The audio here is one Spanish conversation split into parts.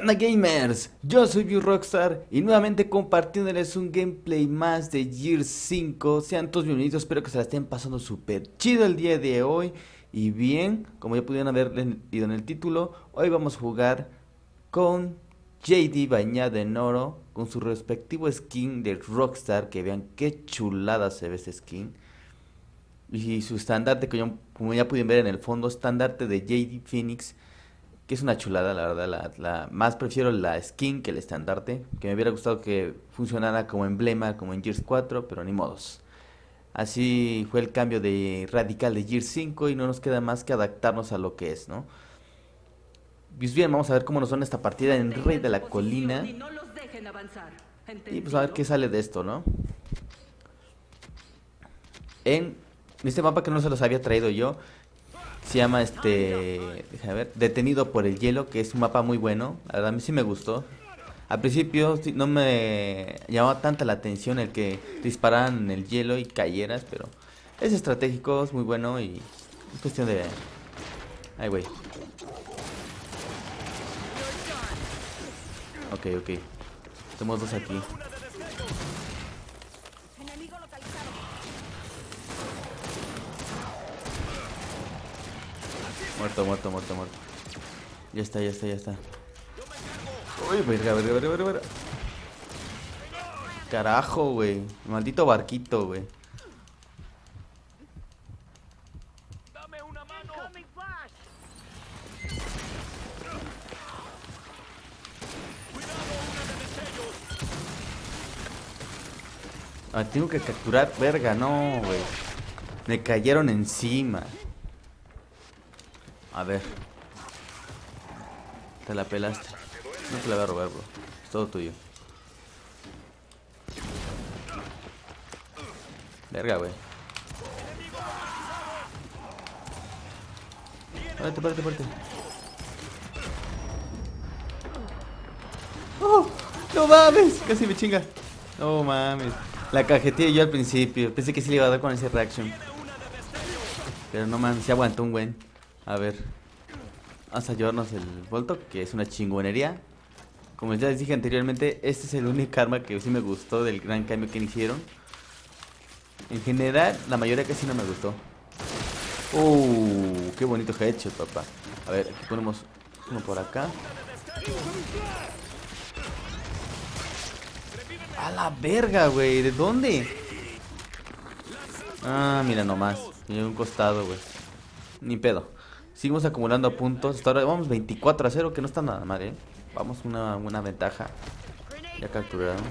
onda gamers? Yo soy View Rockstar y nuevamente compartiéndoles un gameplay más de Gear 5 Sean todos bienvenidos, espero que se la estén pasando súper chido el día de hoy. Y bien, como ya pudieron haber leído en el título, hoy vamos a jugar con JD bañado en oro Con su respectivo skin de Rockstar, que vean qué chulada se ve ese skin. Y su estandarte, que como ya pudieron ver en el fondo, estandarte de JD Phoenix que es una chulada, la verdad. La, más prefiero la skin que el estandarte, que me hubiera gustado que funcionara como emblema, como en Gears 4, pero ni modos. Así fue el cambio de radical de Gears 5 y no nos queda más que adaptarnos a lo que es, ¿no? Pues bien, vamos a ver cómo nos suena esta partida en Rey de la Colina. Y pues a ver qué sale de esto, ¿no? En este mapa que no se los había traído yo, se llama este, déjame ver, Detenido por el hielo, que es un mapa muy bueno. La verdad a mí sí me gustó. Al principio no me llamaba tanta la atención el que dispararan en el hielo y cayeras, pero es estratégico, es muy bueno y es cuestión de... Ay, güey. Ok, ok. Tenemos dos aquí. Muerto, muerto, muerto, muerto. Ya está, ya está, ya está. Uy, verga, verga, verga, verga, verga. Carajo, güey. Maldito barquito, güey. Ah, tengo que capturar, verga, no, güey. Me cayeron encima. A ver. Te la pelaste. No te la voy a robar, bro. Es todo tuyo. Verga, güey. Párate, párate, párate. ¡Oh! ¡No mames! Casi me chinga. No mames. La cajetilla yo al principio. Pensé que sí le iba a dar con ese reaction. Pero no mames, se aguantó un buen. A ver. Vamos a llevarnos el Volto, que es una chingonería. Como ya les dije anteriormente, este es el único arma que sí me gustó del gran cambio que hicieron. En general, la mayoría casi no me gustó. Uh, qué bonito hecho, papá. A ver, aquí ponemos uno por acá. A la verga, güey. ¿De dónde? Ah, mira nomás. Tiene un costado, güey. Ni pedo. Seguimos acumulando puntos. Hasta ahora vamos 24 a 0, que no está nada mal, ¿eh? Vamos una buena ventaja. Ya capturaron.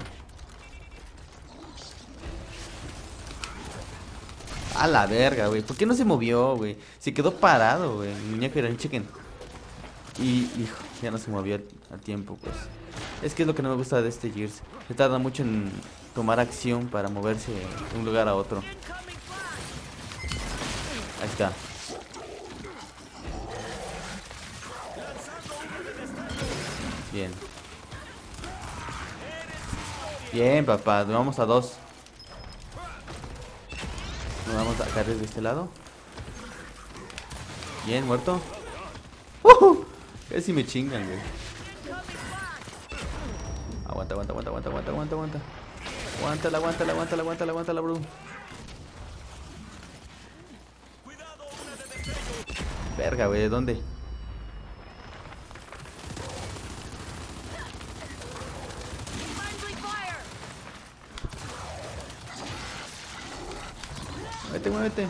A la verga, güey. ¿Por qué no se movió, güey? Se quedó parado, güey. Muñeco era un chicken. Y, hijo, ya no se movió a tiempo, pues. Es que es lo que no me gusta de este Gears. Se tarda mucho en tomar acción para moverse de un lugar a otro. Ahí está. Bien. Bien, papá. Nos vamos a dos. Nos vamos a caer desde este lado. Bien, muerto. ¡Uh! Casi me chingan, güey. Aguanta, aguanta, aguanta, aguanta, aguanta, aguanta, aguanta. Aguántala, aguántala, aguántala, aguántala, aguántala, bro. Verga, güey, ¿de dónde? Muévete.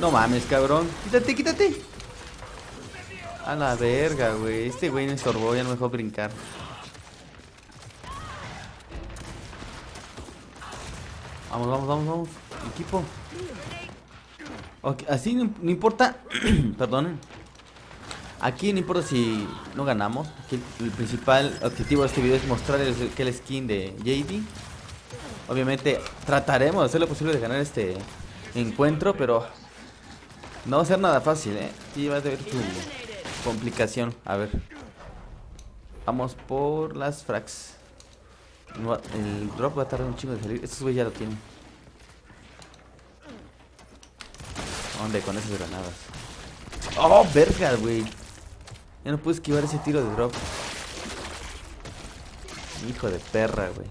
No mames, cabrón. Quítate, quítate. A la verga, güey. Este güey me estorbó, ya no me dejó brincar. Vamos, vamos, vamos, vamos. Equipo. así no, importa. Perdón. Aquí no importa si no ganamos. Aquí el, principal objetivo de este video es mostrarles que el skin de JD Obviamente trataremos de hacer lo posible de ganar este encuentro, pero no va a ser nada fácil, ¿eh? Sí va a tener su complicación. A ver. Vamos por las frags. El drop va a tardar un chingo de salir. Estos güeyes ya lo tienen. ¿Dónde? Con esas granadas. ¡Oh, verga, güey! Ya no puedo esquivar ese tiro de drop. Hijo de perra, güey.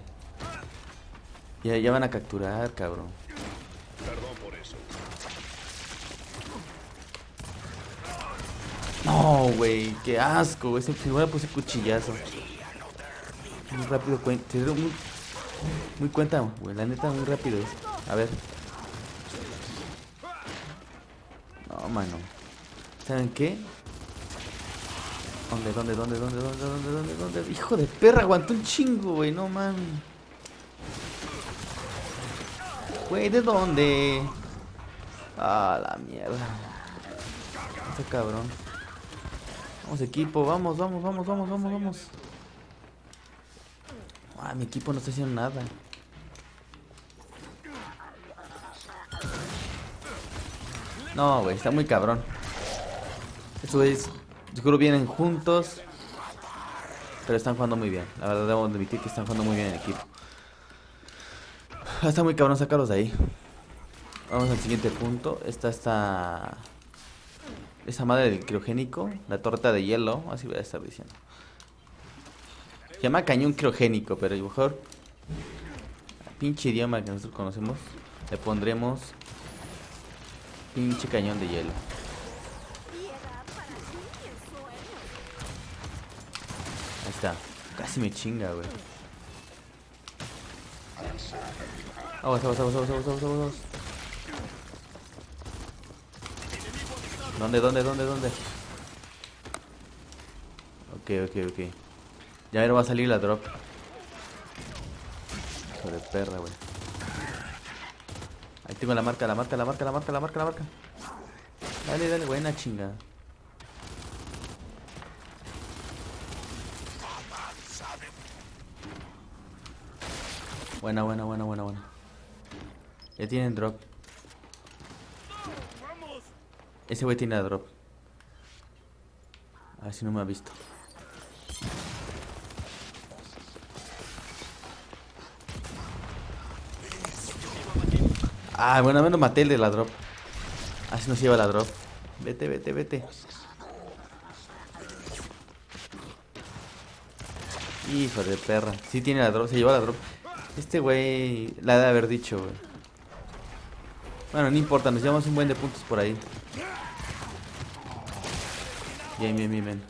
Ya, ya van a capturar, cabrón. Perdón por eso. No, güey, qué asco. Ese figura puse cuchillazo. Muy rápido, cuen- se dio muy, muy cuenta, güey. La neta, muy rápido. es. A ver. No, mano. ¿Saben qué? ¿Dónde, dónde, dónde, dónde, dónde, dónde, dónde, dónde? Hijo de perra, aguantó un chingo, güey. No mames. Güey, ¿de dónde? Ah, la mierda. Este cabrón. Vamos equipo, vamos, vamos, vamos, vamos, vamos, vamos. Ah, mi equipo no está haciendo nada. No, güey, está muy cabrón. Estos güeyes, creo vienen juntos. Pero están jugando muy bien. La verdad debo admitir que están jugando muy bien en equipo. Ah, Está muy cabrón, sacarlos de ahí. Vamos al siguiente punto. Esta está... Esa madre del criogénico, la torta de hielo, así voy a estar diciendo. Se llama cañón criogénico, pero mejor pinche idioma que nosotros conocemos, le pondremos pinche cañón de hielo. Ahí está. Casi me chinga, güey. Aguas, aguas, aguas, aguas, aguas, aguas. ¿Dónde, dónde, dónde, dónde? Ok, ok, ok. Ya no va a salir la drop. De perra, güey. Ahí tengo la marca, la marca, la marca, la marca, la marca, la marca. Dale, dale, buena chinga. Buena, buena, buena, buena, buena. Ya tienen drop. Ese güey tiene la drop. A ver si no me ha visto. Ah, bueno, menos maté el de la drop. Así nos lleva la drop. Vete, vete, vete. Hijo de perra. Sí tiene la drop, se llevó la drop. Este güey la de haber dicho, güey. Bueno, no importa, nos llevamos un buen de puntos por ahí. Bien, bien, bien, bien.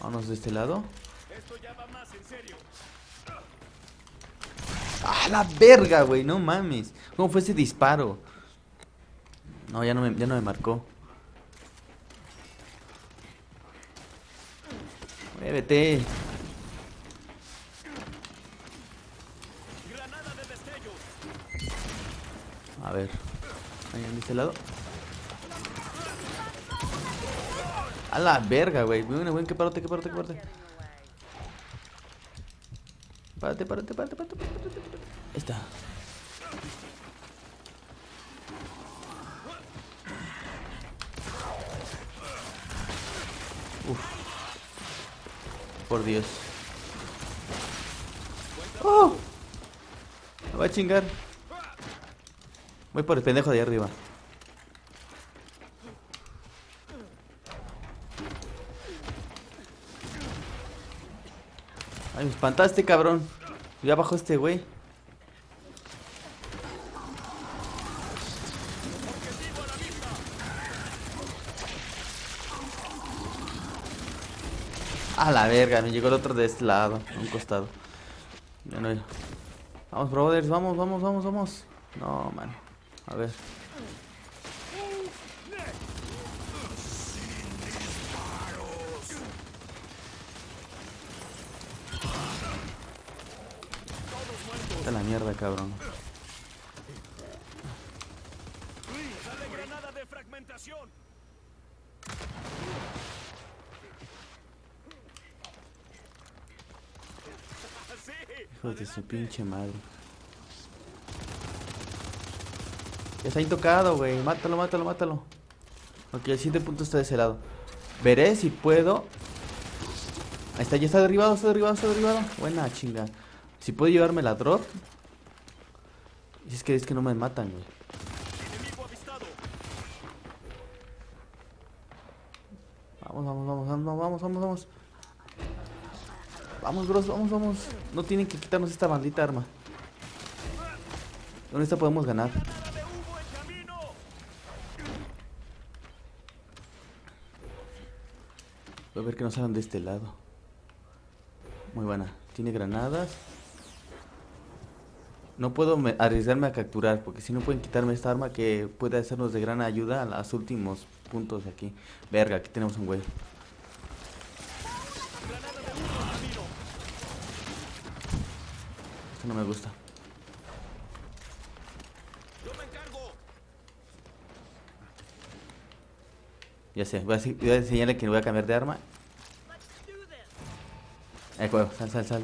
Vámonos de este lado. ¡Ah, la verga, güey! No mames. ¿Cómo fue ese disparo? No, ya no me, ya no me marcó. Muévete. A ver. Ahí en este lado. A la verga, güey. Bueno, güey, que parote, que parote, que parote. Párate, párate, párate, párate, párate. Ahí está. Uf. Por Dios. ¡Oh! Me va a chingar. Voy por el pendejo de arriba. Ay, me espantaste, cabrón. Ya bajó este güey. A la verga, me llegó el otro de este lado, a un costado. Ya no hay- Vamos, brothers, vamos, vamos, vamos, vamos. No, man. A ver. Está la mierda, cabrón. ¡Sale granada de fragmentación! Hijo de su pinche madre. Ya está intocado, güey. Mátalo, mátalo, mátalo. Ok, el siguiente punto está de ese lado. Veré si puedo. Ahí está, ya está derribado, está derribado, está derribado. Buena chinga. Si puedo llevarme la drop. Y es que es que no me matan, güey. ¡Enemigo avistado! Vamos, vamos, vamos, vamos, vamos, vamos. Vamos, bros, vamos, vamos. No tienen que quitarnos esta maldita arma. Con esta podemos ganar. ¡Granada de humo en camino! A ver que no salgan de este lado. Muy buena. Tiene granadas. No puedo me- arriesgarme a capturar porque si no pueden quitarme esta arma que puede hacernos de gran ayuda a los últimos puntos de aquí. Verga, aquí tenemos un güey. Esto no me gusta. ¡Yo me encargo! Ya sé, voy a, enseñarle que voy a cambiar de arma. Eh, juego, sal, sal, sal.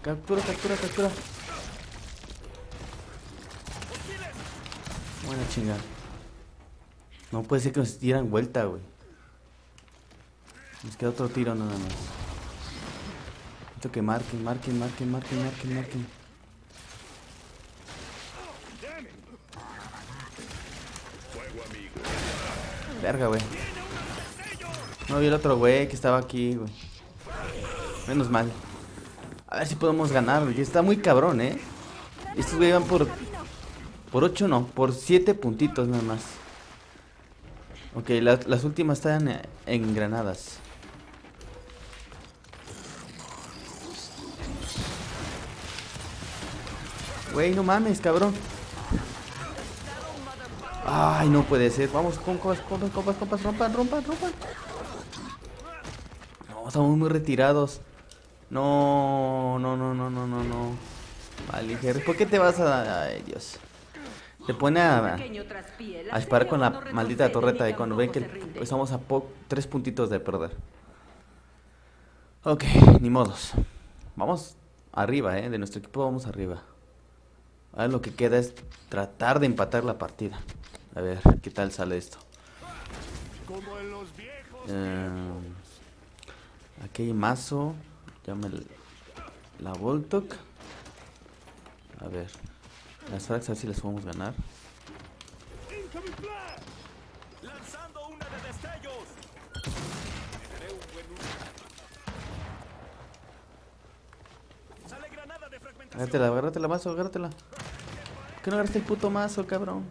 Captura, captura, captura. Buena chingada. No puede ser que nos dieran vuelta, güey. Nos queda otro tiro nada más. Que marquen, marquen, marquen, marquen, marquen, marquen. Verga, güey. No vi el otro güey que estaba aquí, güey. Menos mal. A ver si podemos ganar, güey. Está muy cabrón, ¿eh? Estos güey van por... Por 8 no, por 7 puntitos nada más. Ok, las, últimas están en granadas. Güey, no mames, cabrón. Ay, no puede ser. Vamos, compas, compas, compas, compas, rompan, rompan, rompan. No, estamos muy retirados. No, no, no, no, no, no, no. Vale, Jerry, ¿por qué te vas a...? Ay, Dios. Te pone a, a disparar con la maldita torreta y cuando ven que estamos a tres puntitos de perder. Ok, ni modos. Vamos arriba, ¿eh? De nuestro equipo vamos arriba. Ahora lo que queda es tratar de empatar la partida. A ver, ¿qué tal sale esto? Como en los viejos. Eh, aquí hay mazo. Llama la Voltok. A ver. Las frags a ver si las podemos ganar. Agárratela, agárratela mazo, agárratela. ¿Por qué no agarraste el puto mazo, cabrón?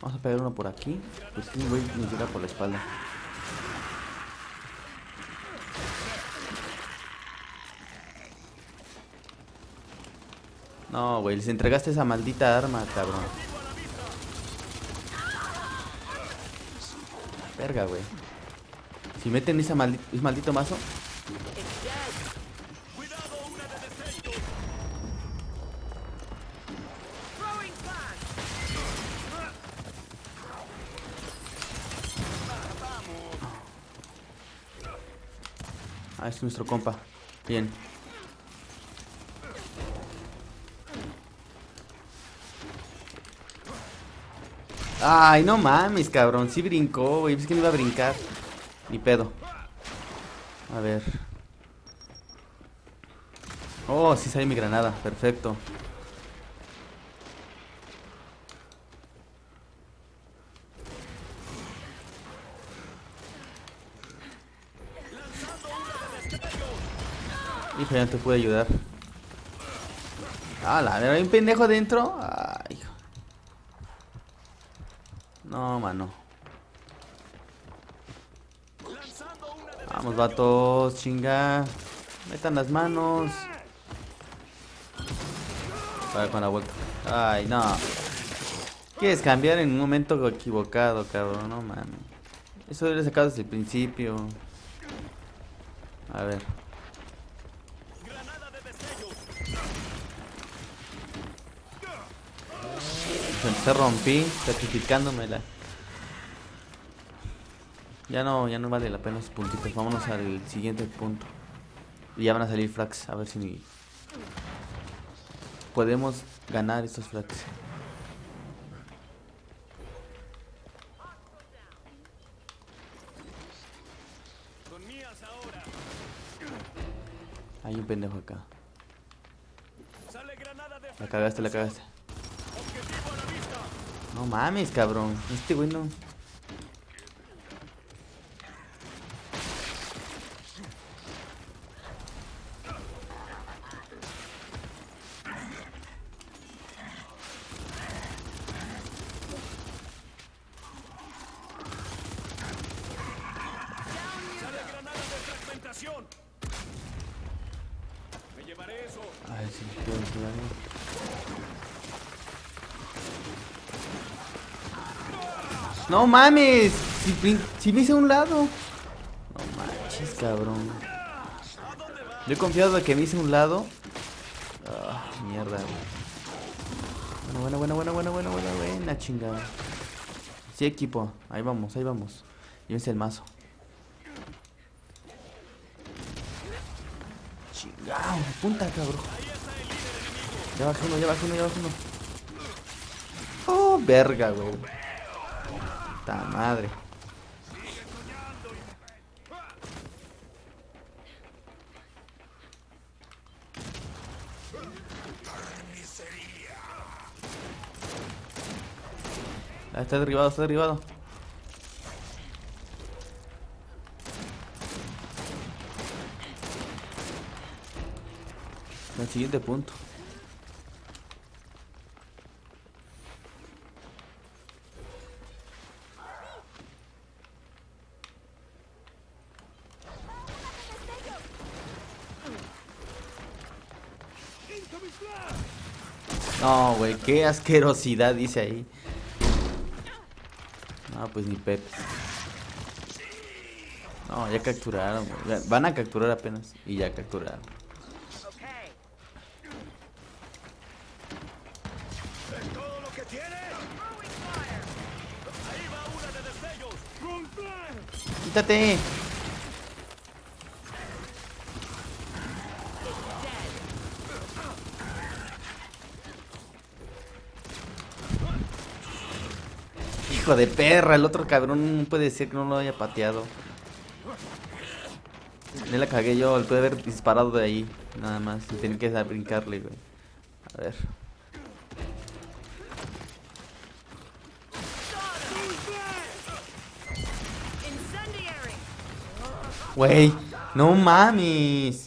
Vamos a pegar uno por aquí. Pues sí, güey, nos llega por la espalda. No, güey, les entregaste esa maldita arma, cabrón. Verga, güey. Si meten ese maldito mazo, es nuestro compa. Bien. Ay, no mames, cabrón. Sí brincó, güey. Es que no iba a brincar. Ni pedo. A ver. Oh, sí sale mi granada. Perfecto. No te pude ayudar. Ah, la hay un pendejo adentro. Ay. No, mano. Vamos, vatos, chinga. Metan las manos. Para con la vuelta. Ay, no. Quieres cambiar en un momento equivocado, cabrón. No mames. Eso lo he sacado desde el principio. A ver. granada de destellos. Se rompí, sacrificándomela. Ya no, ya no vale la pena esos puntitos. Vámonos al siguiente punto. Y ya van a salir frags. A ver si podemos ganar estos frags. Hay un pendejo acá. La cagaste, la cagaste. Objetivo a la vista. No mames, cabrón. Este güey no. No mames. Si, si me hice un lado. No manches, cabrón. Yo he confiado de que me hice un lado. Ah, mierda, güey. Bueno, buena, buena, buena, buena, buena, buena, buena, chingada. Sí, equipo. Ahí vamos, ahí vamos. Llévense el mazo. Chingado, punta, cabrón. Ya bajé uno, ya bajé uno, ya bajé uno. Oh, verga, güey. Puta madre. Está derribado, está derribado. El siguiente punto. No, güey, qué asquerosidad dice ahí. No, pues ni Pepe. No, ya capturaron, Van a capturar apenas. Y ya capturaron. ¿Es todo lo que tiene? Ahí va una de destellos. ¡Quítate! Hijo de perra, el otro cabrón puede ser que no lo haya pateado. Ya la cagué yo, él puede haber disparado de ahí, nada más, sin tener que brincarle, güey. A ver. Güey, no mames.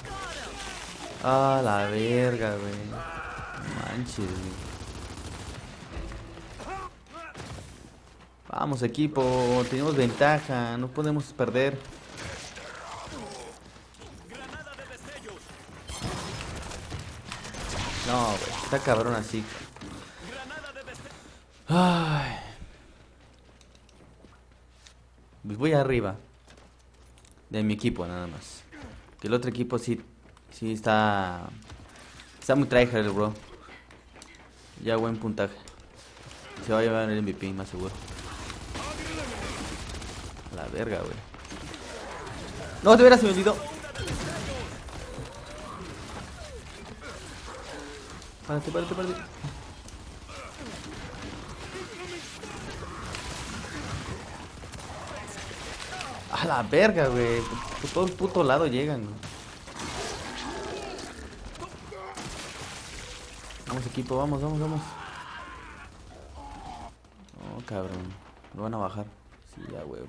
A la verga, güey. Manches, güey. Vamos, equipo. Tenemos ventaja. No podemos perder. No. Está cabrón así. Ay. Pues voy arriba. De mi equipo, nada más. Que el otro equipo sí. Sí está. Está muy tryhard el bro. Ya buen puntaje. Se va a llevar el MVP, más seguro. La verga, güey. No, de veras se me olvidó. Párate, párate. A la verga, güey. Por todo el puto lado llegan. Vamos, equipo, vamos, vamos, vamos. Oh, cabrón. Lo van a bajar. Sí, ya, huevo.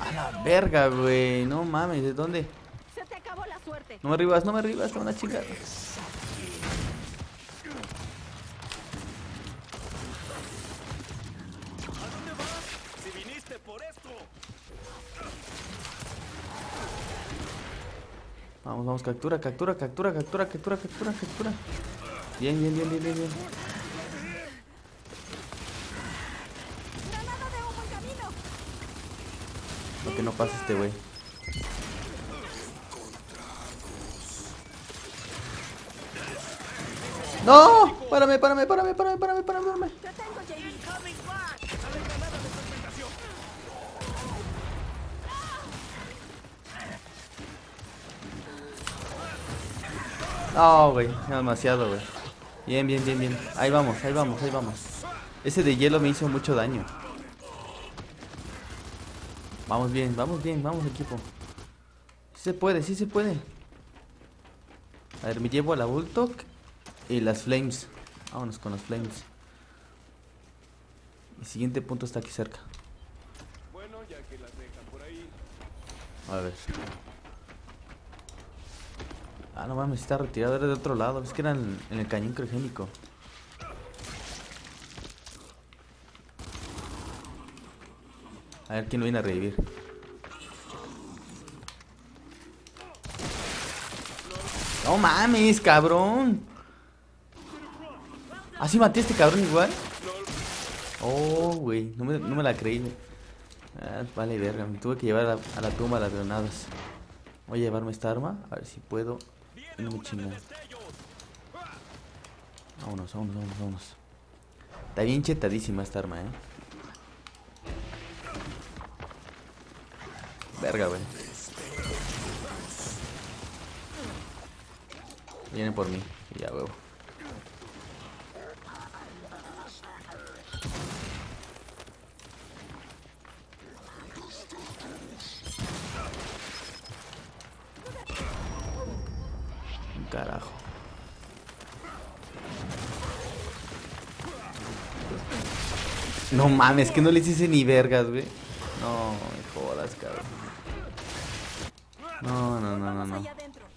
A la verga, güey. No mames, ¿de dónde? Se te acabó la suerte. No me arribas, no me arribas, te van a chingar. ¿A dónde vas? Si viniste por esto. Vamos, captura, captura, captura, captura, captura, captura, captura. Bien, bien, bien, bien, bien, bien. Lo que no pasa este güey. ¡No! Párame, párame, párame, párame, párame, párame, párame. ¡Te tengo, Jamie! Sale granada de fragmentación. No, güey, demasiado, güey. Bien, bien, bien, bien. Ahí vamos, ahí vamos, ahí vamos. Ese de hielo me hizo mucho daño. Vamos bien, vamos bien, vamos equipo. Sí se puede, sí se puede. A ver, me llevo a la Bulldog y las Flames. Vámonos con las Flames. El siguiente punto está aquí cerca. Bueno, ya que las dejan por ahí. A ver. Ah, no mames, está retirado, era de otro lado. Es que era en, el cañón criogénico. A ver quién lo viene a revivir. No mames, cabrón. ¿Así maté a este cabrón igual? Oh, güey, no me, no me la creí. Ah, vale, verga, me tuve que llevar a la, a la tumba las granadas. Voy a llevarme esta arma, a ver si puedo. No me chingan. Vámonos, vámonos, vámonos, vámonos. Está bien chetadísima esta arma, eh. Verga, güey. Vienen por mí, ya, huevo. Carajo. No mames, que no le hice ni vergas, güey. No, me jodas, cabrón. No, no, no, no, no.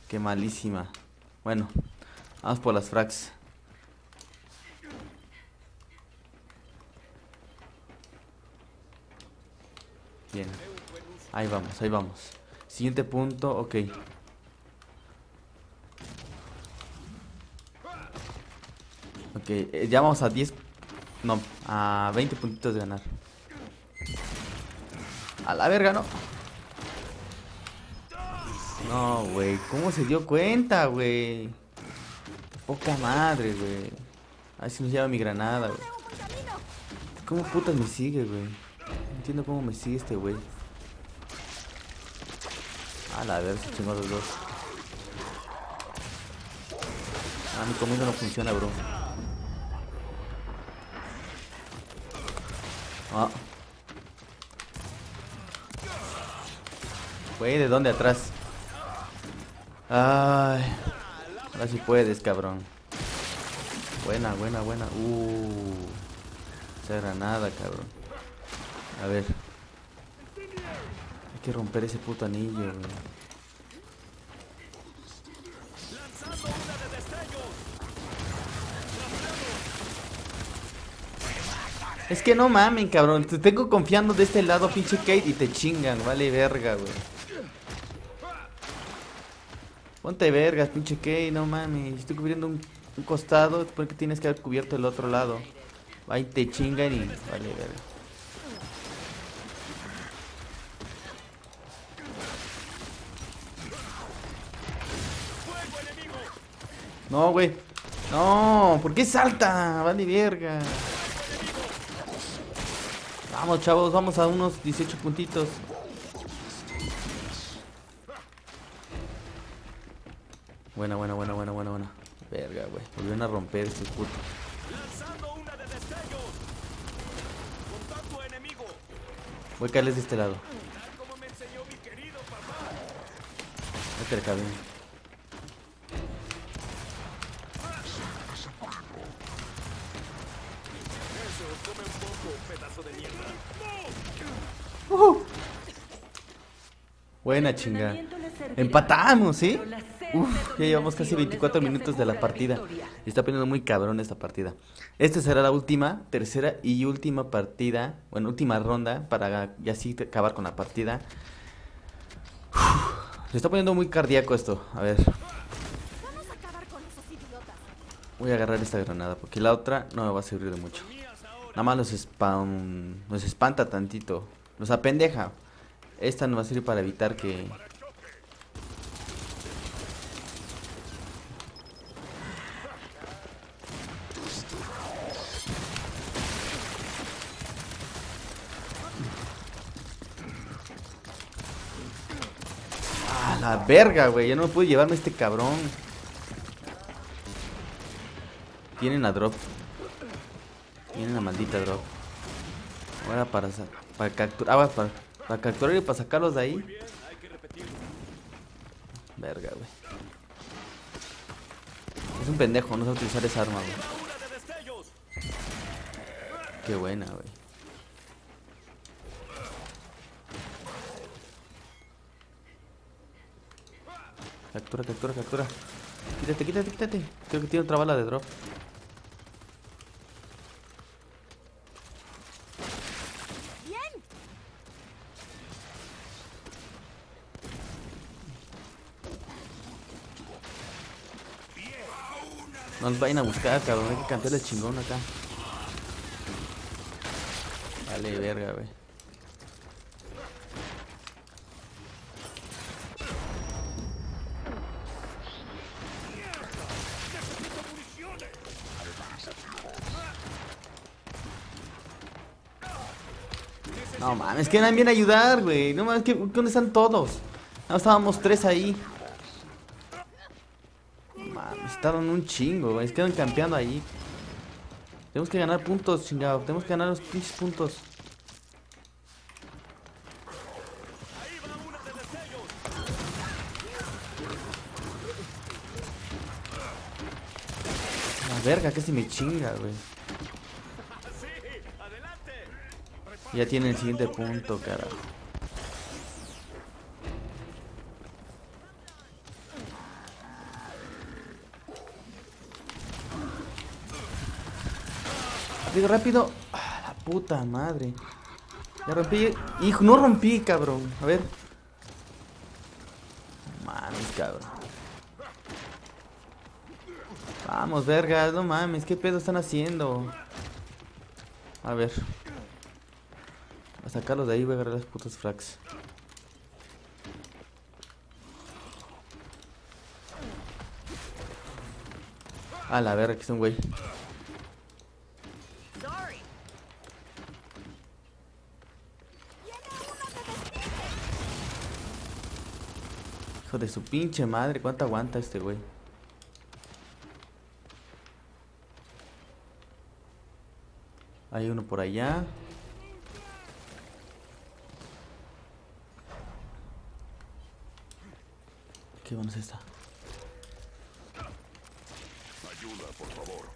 Qué malísima. Bueno, vamos por las frags. Bien. Ahí vamos, ahí vamos. Siguiente punto, ok. Ok, eh, ya vamos a 10... No, a 20 puntitos de ganar. A la verga, no. No, güey, ¿cómo se dio cuenta, güey? Poca madre, güey. A ver si nos lleva mi granada, güey. ¿Cómo putas me sigue, güey? No entiendo cómo me sigue este güey. A la ver, se chingó los dos. Ah, mi comida no funciona, bro. Ah. Güey, ¿de dónde atrás? Ay. Ahora sí puedes, cabrón. Buena, buena, buena. Uh. Esa granada, cabrón. A ver. Hay que romper ese puto anillo. Lanzando una de destellos. Es que no mamen, cabrón. Te tengo confiando de este lado, pinche Kate, y te chingan. Vale, verga, güey. Ponte vergas, pinche Kate, no mames. Estoy cubriendo un, un costado, porque tienes que haber cubierto el otro lado. Y te chingan y vale, verga. No, güey. No, ¿por qué salta? Vale, verga. Vamos, chavos, vamos a unos 18 puntitos. Buena, buena, buena, buena, buena, buena. Verga, güey. Volvieron a romper estos putos. Voy a caerles de este lado. Enseñó mi querido papá. Vete acá, bien. Eso, come un poco, pedazo de mierda. Buena chinga. Empatamos, ¿sí? Uf, ya llevamos casi 24 minutos de la partida. Y está poniendo muy cabrón esta partida. Esta será la última, tercera y última partida. Bueno, última ronda para ya sí acabar con la partida. Uf, se está poniendo muy cardíaco esto. A ver, Vamos a acabar con esos idiotas. voy a agarrar esta granada porque la otra no me va a servir de mucho. Nada más los, spam, los espanta tantito. Los apendeja. Esta nos va a servir para evitar que... Ah, la verga, güey. Ya no puedo llevarme este cabrón. Tienen la drop. Tienen la maldita drop. Ahora para, para capturar. Ah, para, capturar y para sacarlos de ahí. Verga, güey. Es un pendejo, no sabe utilizar esa arma, güey. Qué buena, güey. Captura, captura, captura. Quítate, quítate, quítate. Creo que tiene otra bala de drop. Bien. No nos vayan a buscar, cabrón. Hay que el chingón acá. Vale, verga, güey. No mames, que nadie viene a ayudar, güey. No mames, que ¿dónde están todos? No, estábamos tres ahí. Estaban un chingo, güey. Quedan campeando ahí. Tenemos que ganar puntos, chingado. Tenemos que ganar los pinches puntos. La verga, casi me chinga, güey. Ya tiene el siguiente punto, carajo. Rápido, rápido. Ah, la puta madre. Ya rompí. Hijo, no rompí, cabrón. A ver. Mames, cabrón. Vamos, vergas, no mames, ¿qué pedo están haciendo? A ver. A sacarlos de ahí voy a agarrar las putas frags. A la verga, que es un güey. Sorry. Viene uno de despegue. Hijo su pinche madre, ¿cuánto aguanta este güey? Hay uno por allá. ¿Qué bueno es esta? Ayuda, por favor.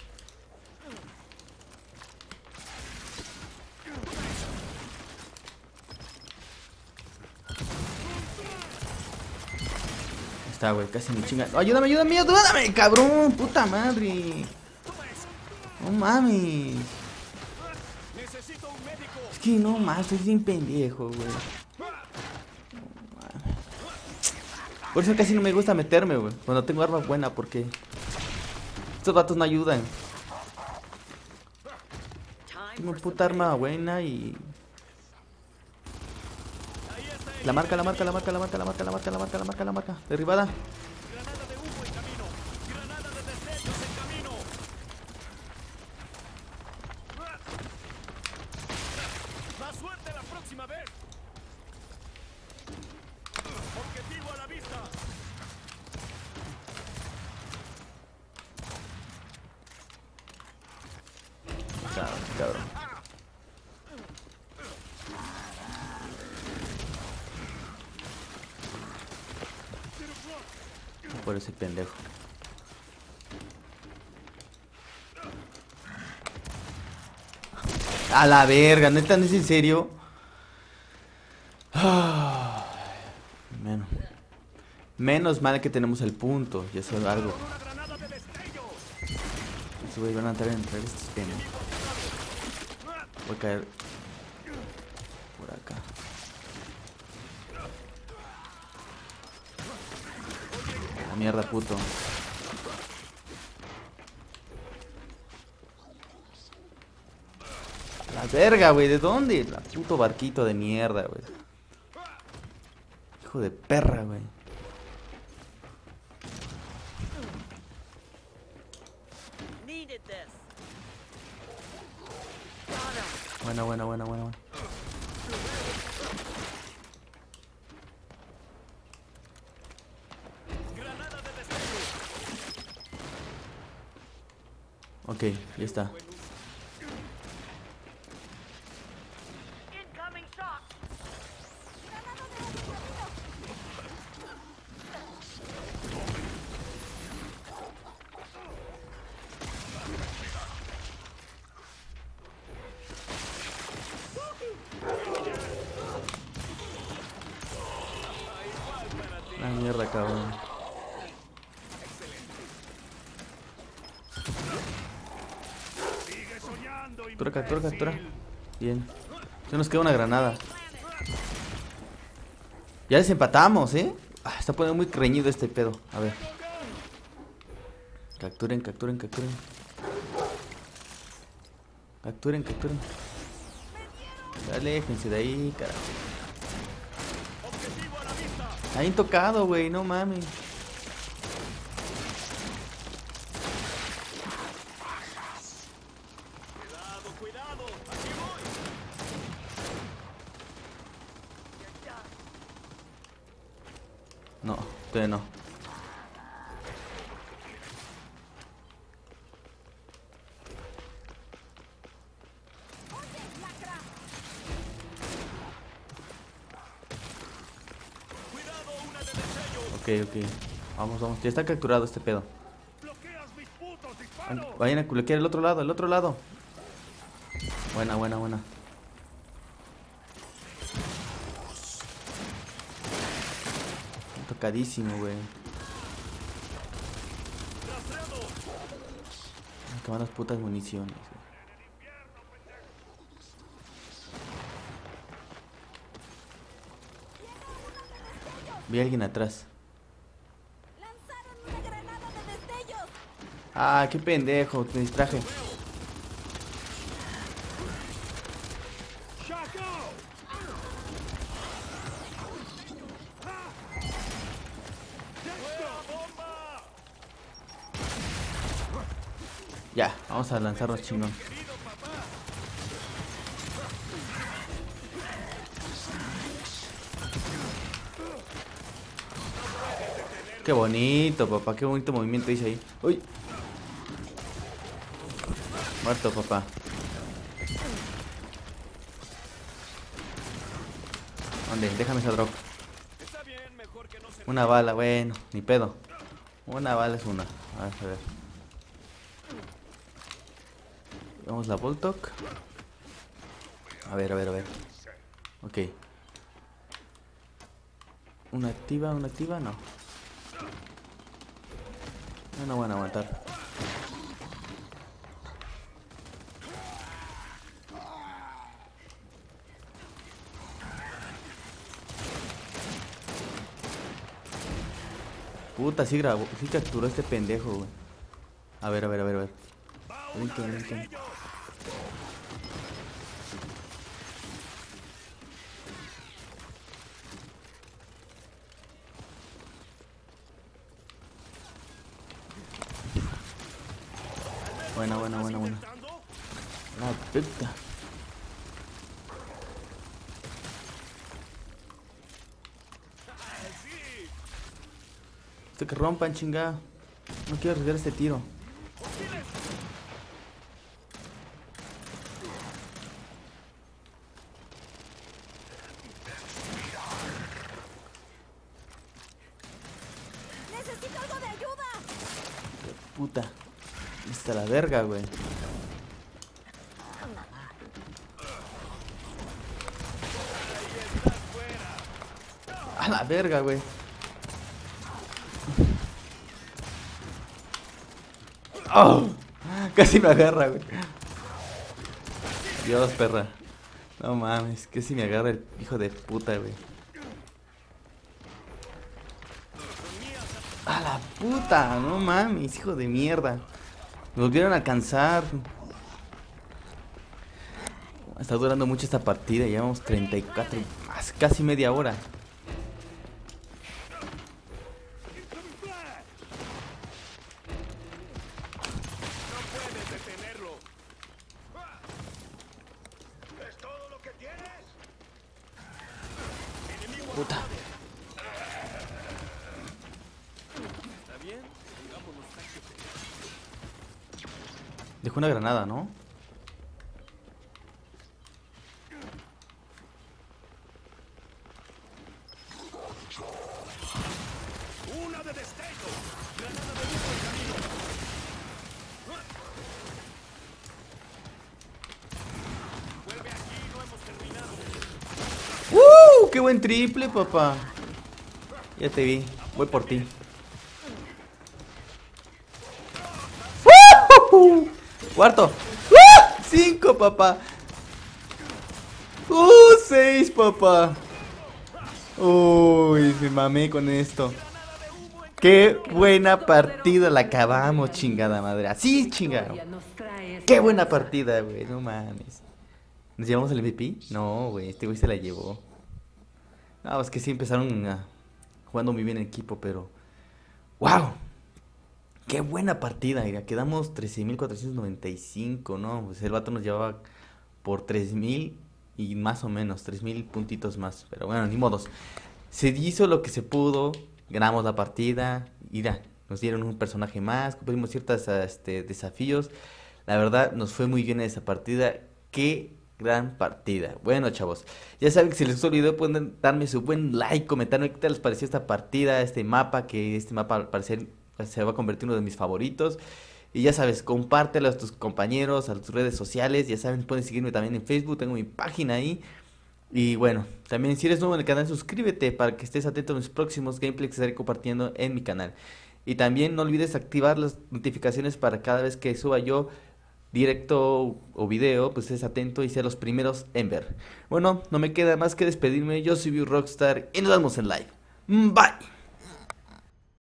Está, güey, casi me chinga. ¡No, ayúdame, ayúdame, ayúdame, cabrón! ¡Puta madre! No mames. Es que no más, soy bien pendejo, güey. Por eso casi no me gusta meterme, güey. Cuando tengo arma buena, porque estos vatos no ayudan. Tengo puta arma buena y. Ahí está el La marca, la marca, la marca, la marca, la marca, la marca, la marca, la marca, la marca. Derribada. granada de humo en camino. Granada de destellos en camino. Más suerte la próxima vez. Objetivo a la vista. Cabrón, cabrón. Por ese pendejo. A la verga, neta, ¿no es en serio? Menos. Mal que tenemos el punto, ya es algo. Estos güeyes van a entrar en estos pendejos. Voy a caer por acá. La mierda, puto. La verga, güey, ¿de dónde? La puto barquito de mierda, güey. Hijo de perra, güey. Needed this. Got him. Buena, buena, buena, buena, buena. Granada de destellos. Ok, ya está. Incoming shock. Granada de humo en camino. La mierda, cabrón. Sigue soñando, Captura, captura. Bien. Se nos queda una granada. Ya desempatamos, ¿eh? Ah, está poniendo muy reñido este pedo. A ver. Capturen, capturen, capturen. Capturen, capturen. Aléjense de ahí, carajo. Objetivo a la vista. Ahí tocado, güey, no mames. Cuidado, cuidado. Aquí voy. No, todavía no. Ok, ok. Vamos, vamos. Ya está capturado este pedo. Vayan a culequear el otro lado, el otro lado. Buena, buena, buena. Tocadísimo, güey. Acaban las putas municiones. güey. Vi a alguien atrás. Ah, qué pendejo, me distraje. Vamos a lanzarnos chingón. Qué bonito, papá, qué bonito movimiento hice ahí. Uy. Muerto, papá. ¿Dónde? Déjame esa drop. Una bala, bueno, ni pedo. Una bala es una. A ver, a ver. La Voltok. A ver, a ver, a ver. Ok. Una activa, una activa, no. No, van a aguantar. Puta, sí grabó, sí capturó este pendejo. A ver, a ver, a ver, a ver. Buena, buena, buena, buena. La puta. Esto que rompan, chingada. No quiero arriesgar este tiro. Necesito algo de ayuda. Puta. Está la verga, güey. A la verga, güey. ¡Oh! Casi me agarra, güey. Dios, perra. No mames, casi me agarra el hijo de puta, güey. A la puta, no mames, hijo de mierda. Me volvieron a alcanzar. Está durando mucho esta partida, llevamos 34, más casi media hora. No hemos terminado. ¡Uh! ¡Qué buen triple, papá! Ya te vi. Voy por ti. ¡Uh! Cuarto. ¡Uh! Cinco, papá. ¡Uh! Seis, papá. Uy, me mamé con esto. Qué buena partida la acabamos, chingada madre. Así, chingada. Qué buena partida, güey. No mames. ¿Nos llevamos el MVP? No, güey. Este güey se la llevó. No, es que sí empezaron a- jugando muy bien en equipo, pero. ¡Wow! ¡Qué buena partida! Mira, quedamos 13.495, ¿no? Pues el vato nos llevaba por 3.000 y más o menos, 3.000 puntitos más. Pero bueno, ni modos. Se hizo lo que se pudo, ganamos la partida. Mira, nos dieron un personaje más, cumplimos ciertos este, desafíos. La verdad, nos fue muy bien esa partida. ¡Qué gran partida! Bueno, chavos, ya saben que si les gustó el video pueden darme su buen like, comentarme qué tal les pareció esta partida, este mapa, que este mapa al parecer se va a convertir uno de mis favoritos. Y ya sabes, compártelo a tus compañeros, a tus redes sociales. Ya saben, pueden seguirme también en Facebook, tengo mi página ahí. Y bueno, también si eres nuevo en el canal, suscríbete para que estés atento a mis próximos gameplays que estaré compartiendo en mi canal. Y también no olvides activar las notificaciones para cada vez que suba yo directo o video, pues estés atento y sea los primeros en ver. Bueno, no me queda más que despedirme. Yo soy Rockstar y nos vemos en live. Bye.